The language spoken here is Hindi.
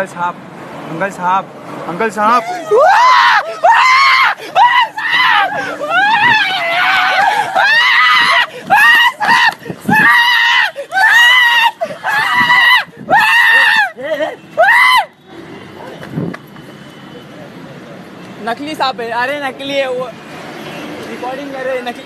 अंकल साहब अंकल साहब अंकल साहब। नकली सांप है। अरे, नकली है वो। रिकॉर्डिंग कर रहे नकली।